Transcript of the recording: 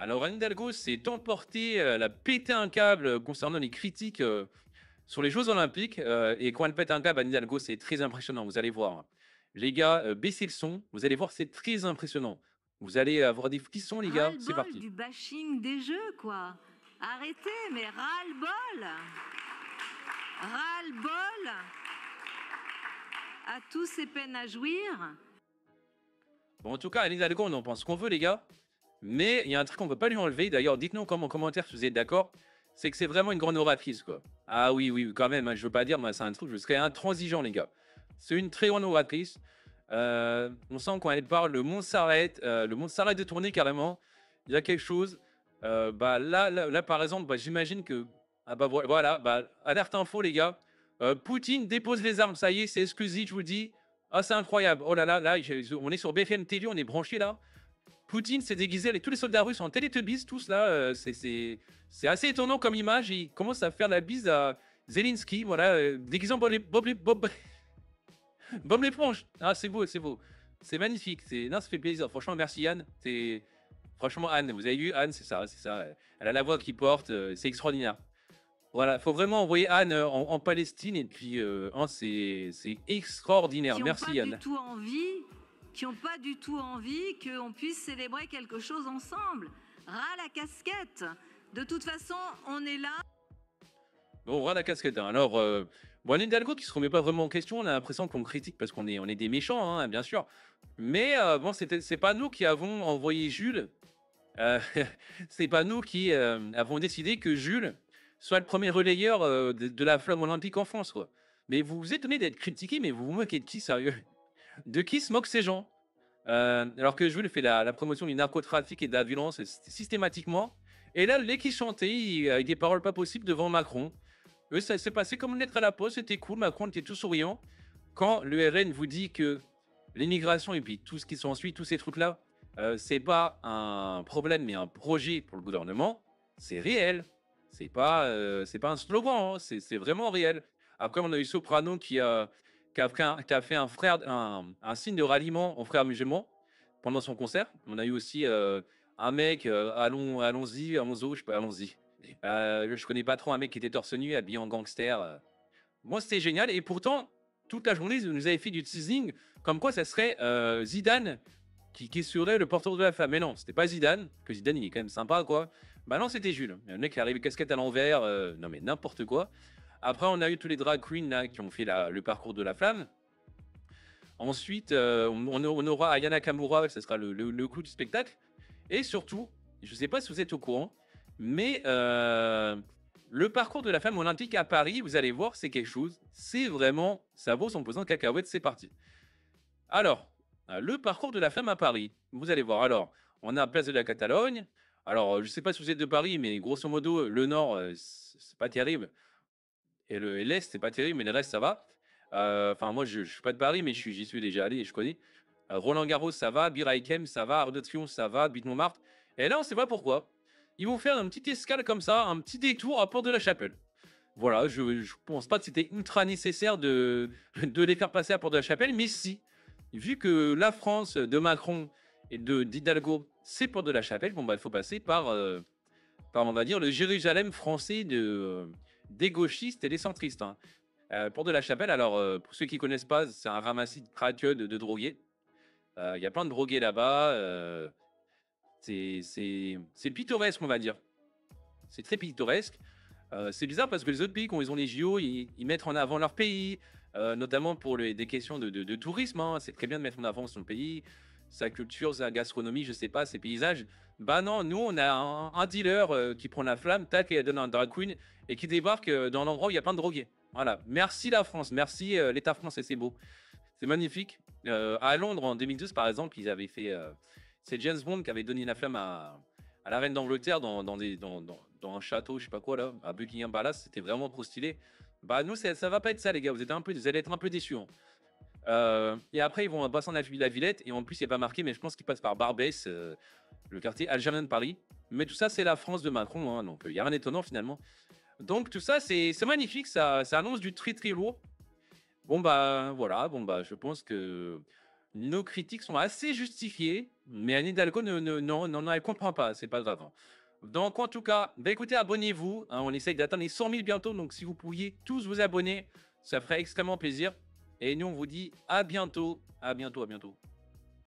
Alors, Anne Hidalgo s'est emportée, euh, elle a pété un câble concernant les critiques euh, sur les Jeux Olympiques. euh, et quand elle pète un câble, Anne Hidalgo, c'est très impressionnant. Vous allez voir. Les gars, euh, baissez le son. Vous allez voir, c'est très impressionnant. Vous allez avoir des frissons, les gars. C'est parti. du bashing des jeux, quoi. Arrêtez, mais ras-le-bol Ras-le-bol À tous ces peines à jouir Bon, en tout cas, Anne Hidalgo, on en pense qu'on veut, les gars. Mais il y a un truc qu'on ne peut pas lui enlever. D'ailleurs, dites-nous en commentaire si vous êtes d'accord. C'est que c'est vraiment une grande oratrice, quoi. Ah oui, oui, quand même. hein, je veux pas dire, moi, c'est un truc, je serais intransigeant, les gars. C'est une très grande oratrice. Euh, on sent quand elle parle, le monde s'arrête. euh, le monde s'arrête de tourner carrément. Il y a quelque chose. Euh, bah, là, là, par exemple, bah, j'imagine que. Ah bah vo- voilà, bah, alerte info, les gars. Poutine dépose les armes, ça y est, c'est exclusif, je vous dis. Ah, c'est incroyable. Oh là là, là, on est sur BFM TV, on est branché là. Poutine s'est déguisé, les- tous les soldats russes en Teletubbies, tous là. euh, c'est- assez étonnant comme image. Il commence à faire la bise à Zelensky, voilà, euh, déguisé en Bob, Bob, Bob, Bob l'éponge. Ah, c'est beau, c'est beau. C'est magnifique. C'est non, ça fait plaisir. Franchement, merci Anne. C'est franchement Anne. Vous avez vu Anne, c'est ça, c'est ça. Elle a la voix qui porte. euh, c'est extraordinaire. Voilà, faut vraiment envoyer Anne euh, en, en Palestine et puis hein, c'est extraordinaire. qui Merci pas Anne. du tout envie, qui n'ont pas du tout envie qu'on puisse célébrer quelque chose ensemble. Ras la casquette. De toute façon, on est là. Bon, voilà la casquette. hein. Alors, euh, bon, Hidalgo qui se remet pas vraiment en question, on a l'impression qu'on critique parce qu'on est, on est des méchants, hein, bien sûr. Mais euh, bon, c'est pas nous qui avons envoyé Jules. Euh, c'est pas nous qui euh, avons décidé que Jules soit le premier relayeur euh, de, la flamme olympique en France. Mais vous vous étonnez d'être critiqué, mais vous vous moquez de qui, sérieux? De qui se moquent ces gens Euh, Alors que Jules fait la, la promotion du narcotrafic et de la violence sy- systématiquement. Et là, les qui chantaient, avec des paroles pas possibles devant Macron. Eux, ça s'est passé comme une lettre à la poste, c'était cool, Macron était tout souriant. Quand le vous dit que l'immigration et puis tout ce qui s'ensuit, tous ces trucs-là, euh, c'est pas un problème mais un projet pour le gouvernement, c'est réel. C'est pas, euh, pas un slogan, hein, c'est vraiment réel. Après, on a eu Soprano qui a, qui a, fait, un, signe de ralliement en frère musulman pendant son concert. On a eu aussi euh, un mec, euh, allons, allons-y, allons-y, je allons-y. Euh, connais pas trop un mec qui était torse nu, habillé en gangster. Moi, c'était génial. Et pourtant, toute la journée, ils nous avaient fait du teasing comme quoi ça serait Zidane qui, serait le porteur de la femme. Mais non, c'était pas Zidane, que Zidane, il est quand même sympa, quoi. Bah non, c'était Jules. Un mec qui arrive casquette à l'envers, non mais n'importe quoi. Après, on a eu tous les drag queens qui ont fait le parcours de la flamme. Ensuite, euh, on, aura Ayana Kamura, ce sera le, le, le clou du spectacle. Et surtout, je ne sais pas si vous êtes au courant, mais euh, le parcours de la femme olympique à Paris, vous allez voir, c'est quelque chose. C'est vraiment, ça vaut son pesant de cacahuètes, c'est parti. Alors, euh, le parcours de la femme à Paris, vous allez voir. Alors, on a Place de la Catalogne. Alors, je ne sais pas si vous êtes de Paris, mais grosso modo, le nord, c'est pas terrible. Et le- l'est, c'est pas terrible, mais le reste, ça va. Euh, Enfin, moi, je, je suis pas de Paris, mais j'y suis déjà allé et je connais. Euh, Roland Garros, ça va. Biraikem, ça va. Arc de Triomphe, ça va. Butte Montmartre. Et là, on sait pas pourquoi. Ils vont faire une petite escale comme ça, un petit détour à Port de la Chapelle. Voilà, je, je pense pas que c'était ultra nécessaire de, de les faire passer à Port de la Chapelle, mais si. Vu que la France de Macron et de d'Hidalgo, c'est Port de la Chapelle, bon, bah, il faut passer par, euh, par, on va dire, le Jérusalem français de, des gauchistes et des centristes. hein. Euh, Port de la Chapelle, alors, euh, pour ceux qui connaissent pas, c'est un ramassis de de, drogués. Euh, Il y a plein de drogués là-bas. c'est pittoresque, on va dire. C'est très pittoresque. C'est bizarre parce que les autres pays, quand ils ont les JO, ils, mettent en avant leur pays, notamment pour des questions de, de- de tourisme. hein. C'est très bien de mettre en avant son pays, sa culture, sa gastronomie, je sais pas, ses paysages. Bah non, nous, on a un, dealer euh, qui prend la flamme, tac, et elle donne un drag queen, et qui débarque euh, dans l'endroit où il y a plein de drogués. Voilà. Merci la France, merci euh, l'État français, c'est beau. C'est magnifique. À Londres, en 2012, par exemple, ils avaient fait. c'est James Bond qui avait donné la flamme à, la reine d'Angleterre dans, un château, je sais pas quoi, là, à Buckingham Palace. C'était vraiment trop stylé. Bah, nous, ça, ça va pas être ça, les gars. Vous, êtes un peu, vous allez être un peu déçus. hein. Euh, et après, ils vont à Bassin de la Villette. Et en plus, il n'est pas marqué, mais je pense qu'ils passent par Barbès, euh, le quartier algérien de Paris. Mais tout ça, c'est la France de Macron. Hein, il n'y euh, a rien d'étonnant finalement. Donc, tout ça, c'est magnifique. Ça, annonce du très très lourd. Bon, bah voilà. Bon, bah je pense que nos critiques sont assez justifiées. Mais Anne Hidalgo, ne, non, non, elle comprend pas. C'est pas grave. Hein. Donc, en tout cas, bah, écoutez, abonnez-vous. Hein, on essaye d'atteindre les 100 000 bientôt. Donc, si vous pouviez tous vous abonner, ça ferait extrêmement plaisir. Et nous, on vous dit à bientôt. À bientôt, à bientôt.